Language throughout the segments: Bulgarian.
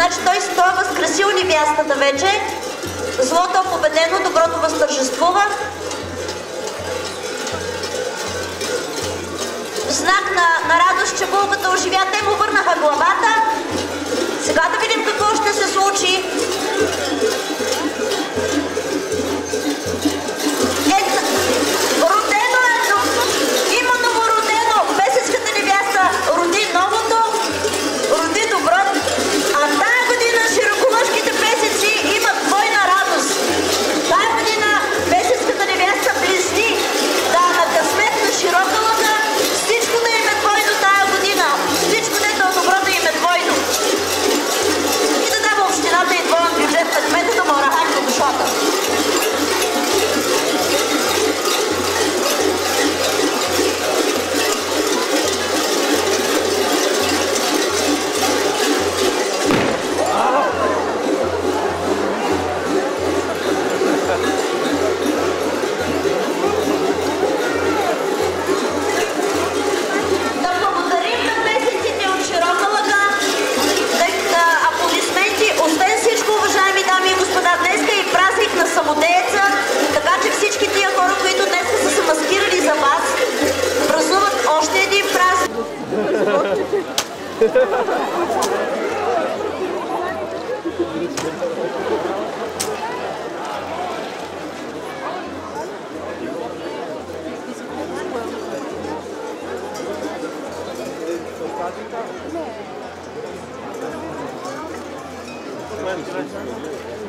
Значи той, той е възкресил невястата вече. Злото е победено, доброто възтържествува. Знак на, на радост, че булката оживя, те му върнаха главата. Сега да видим какво ще се случи.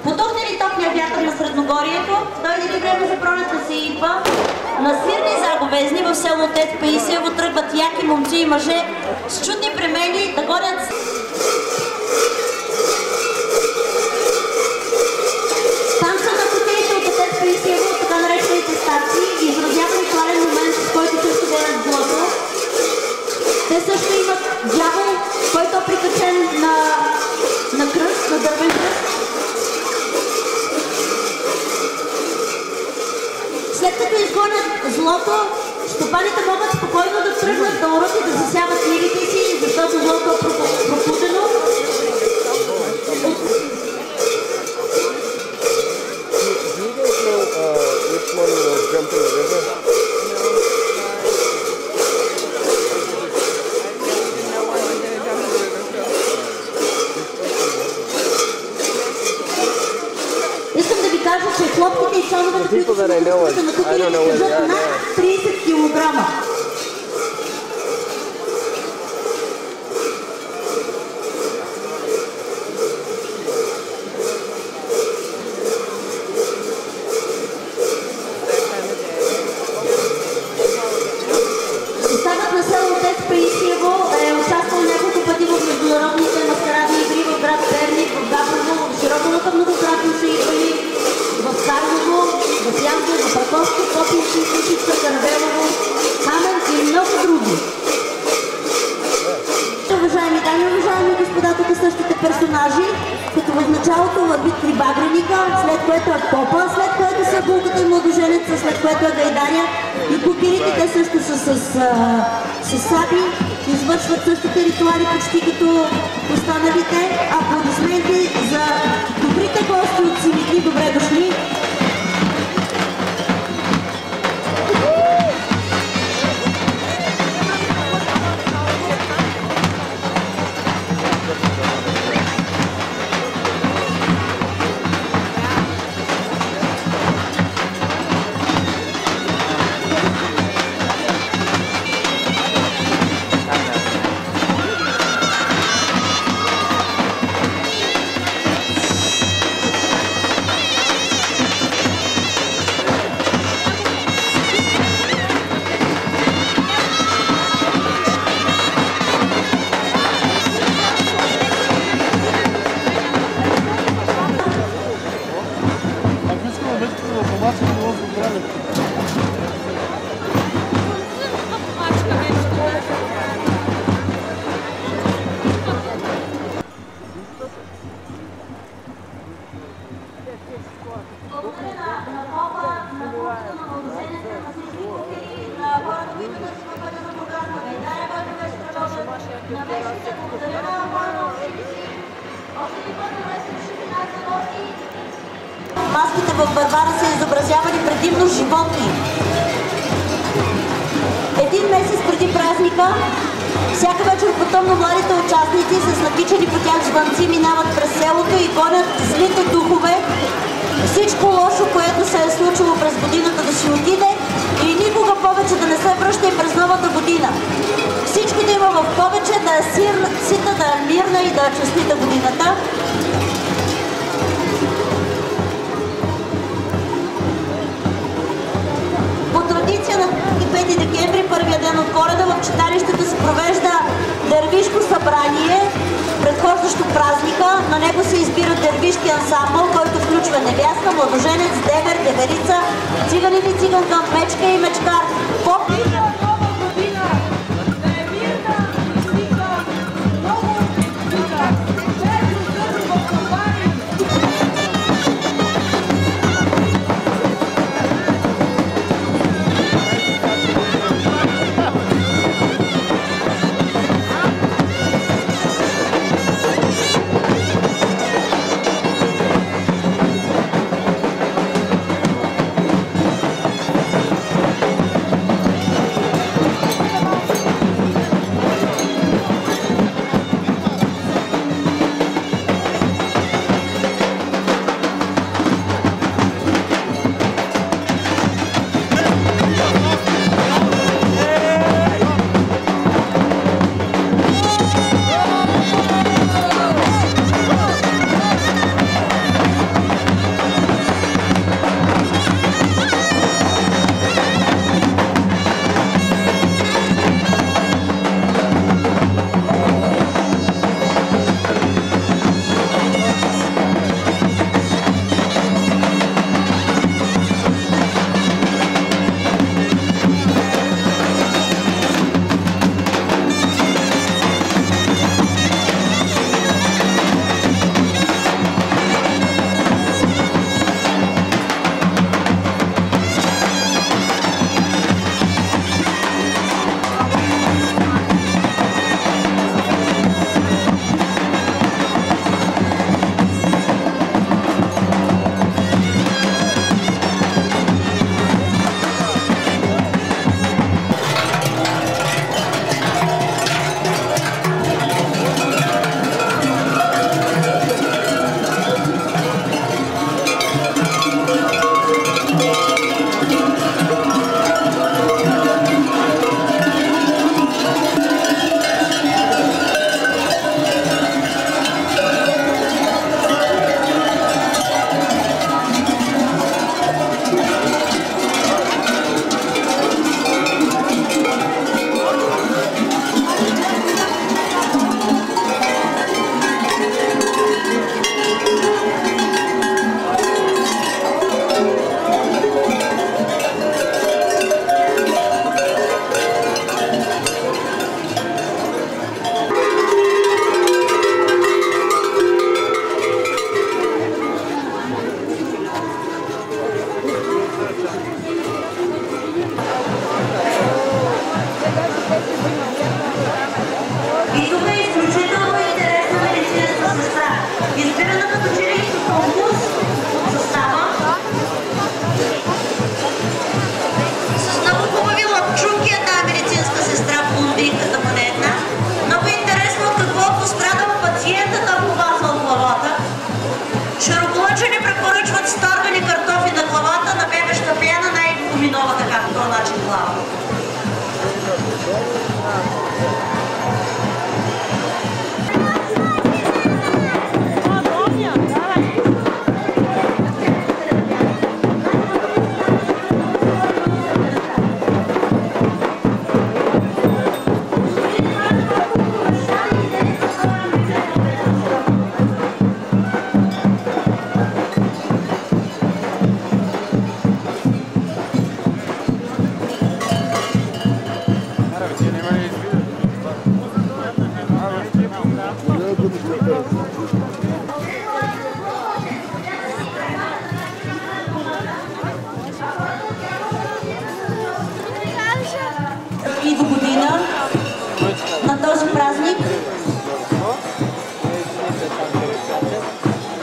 Потухне ли топлия вятър на Средногорието, дойде ли време за пролет да се идва, на свирни заговезни в село Отец Паисиево тръгват яки момци и мъже с чудни премени да гонят стопаните могат спокойно да тръгнат да орат и да засяват нивите си, защото злото е пропу- пропудено. Do you guys know uh, which one will jump in the river? Искам да ви кажа, че хлопките и чоновете, които people that I know, са на килограма. Съставът на село Отец в международните маскарадни игри в град Перник, в Габрово, в Широколъка многократно са идвали, в Карлово, в Янко, в Раковско, Копинци, Сушица, Каравелово, Камен и много други. Уважаеми дами, уважаеми господа, тук същите персонажи, като в началото върви три багреника, след което е попа, след което са булката и младоженеца, след което е гайдаря и купирите, те също са с, а, с саби, извършват същите ритуали почти като останалите. Аплодисменти за добрите гости от Симитли, добре дошли! Животни. Един месец преди празника, всяка вечер потъмно младите участници с накичени по тях звънци минават през селото и гонят злите духове, всичко лошо, което се е случило през годината да си отиде и никога повече да не се връща и през новата година. Всичко да има в повече, да е сита, да е мирна и да е честита годината. 9 декември, първия ден от коледа, в читалището се провежда дървишко събрание, предхождащо празника. На него се избира дървишки ансамбъл, който включва невяста, младоженец, девер, деверица, циганин и циганка, мечка и мечка. поп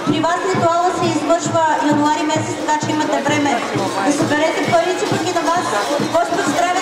При вас ритуала се извършва януари месец, така че имате време. Да съберете парите, пък и на вас. Господ здраве!